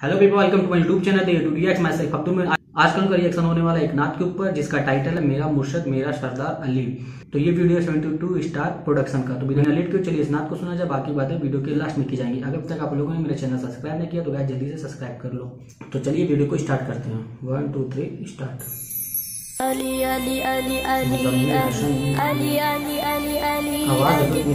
Hello people welcome to my YouTube channel YouTube react self Abdul में आजकल का reaction होने वाला एक नाथ के ऊपर जिसका टाइटल है मेरा मुर्शद मेरा सरदार अली तो ये वीडियो 72 स्टार प्रोडक्शन का तो बिना लेट क्यों चलिए इस नाथ को सुना जाए बाकी बातें वीडियो के लास्ट में की जाएँगी अगर अब तक आप लोगों ने मेरा चैनल सब्सक्राइब नहीं किया तो गाइस जल्दी से सब्सक्राइब कर लो तो चलिए वीडियो को स्टार्ट करते हैं one two three start Ali Ali Ali Ali Ali Ali Ali Ali Ali आवाज़ है तो इतनी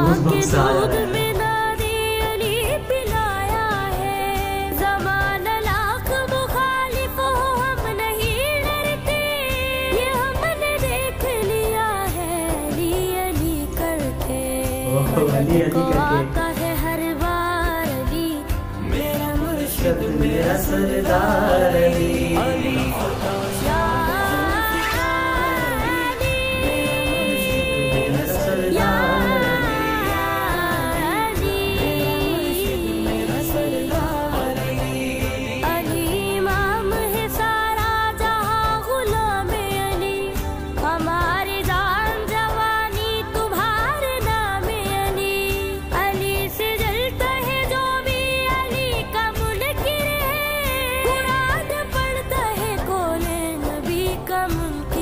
के दूध में नारी अली पिलाया है। जमाना लाख मुखालिफ हो हम नहीं डरते। ये हमने देख लिया है अली अली करके। अली अली करके। आता है हर बार अली। मेरा मुर्शिद मेरा सरदार अली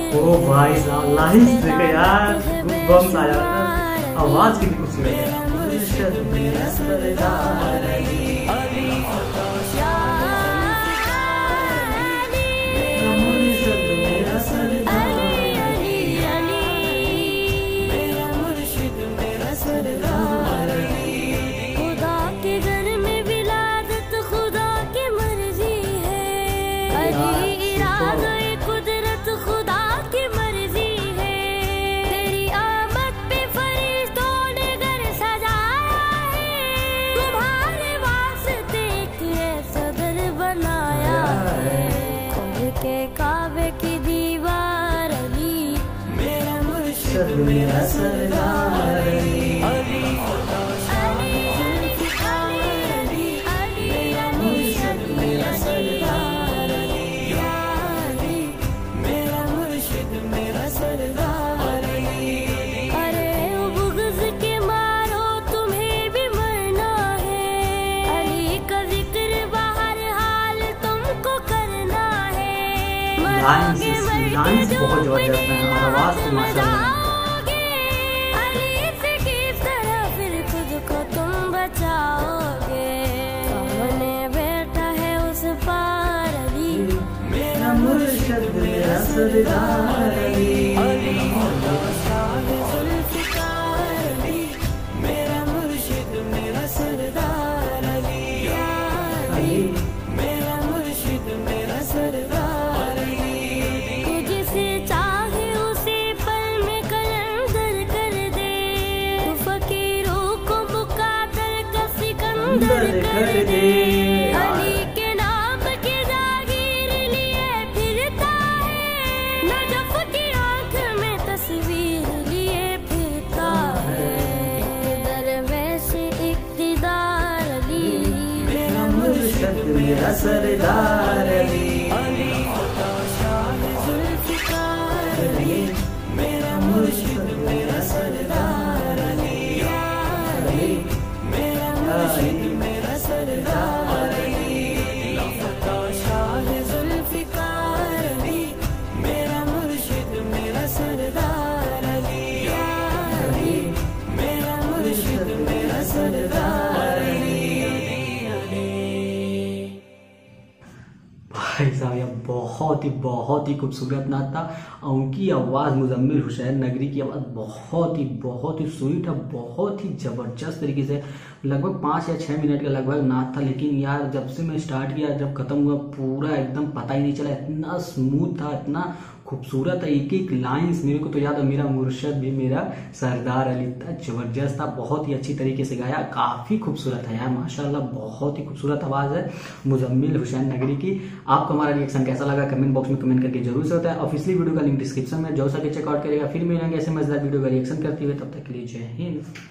ओ भाई साहब लाइंस देखे यार बम आया। आवाज़ कितनी खूबसूरत है। के काबे की दीवार अली। मेरा मुर्शिद मेरा सरदार लाइन्स इसकी लाइन्स बहुत ज़बरदस्त हैं। और आवाज़ तो माशाल्लाह मेरा मुर्शिद मेरा सरदार अली सिकंदर कर दे अली के नाम के जागीर लिए फिरता है। नजफ की आँख में तस्वीर लिए फिरता है। दरवेश इक्तिदार अली। मेरा मुर्शद मेरा सरदार अली। बहुत ही बहुत ही खूबसूरत नात था। उनकी आवाज़ मुजम्मिल हुसैन नगरी की आवाज़ बहुत ही बहुत ही स्वीट और बहुत ही ज़बरदस्त तरीके से। लगभग पाँच या छः मिनट का लगभग नात था, लेकिन यार जब से मैं स्टार्ट किया, जब ख़त्म हुआ, पूरा एकदम पता ही नहीं चला। इतना स्मूथ था, इतना खूबसूरत था एक एक लाइंस मेरे को तो याद है, मेरा मुर्शद भी मेरा सरदार अली था, ज़बरदस्त था, बहुत ही अच्छी तरीके से गाया, काफ़ी खूबसूरत है यार, माशाल्लाह, बहुत ही खूबसूरत आवाज़ है मुजम्मिल हुसैन नगरी की। आपको हमारा रिएक्शन कैसा लगा कमेंट बॉक्स में कमेंट करके ज़रूर से होता है ऑफिशियली वीडियो का लिंक डिस्क्रिप्शन में जो सके चेकआउट करेगा, फिर मिलेंगे ऐसे मज़ेदार वीडियो का रिएक्शन करते हुए, तब तक के लिए जय हिंद।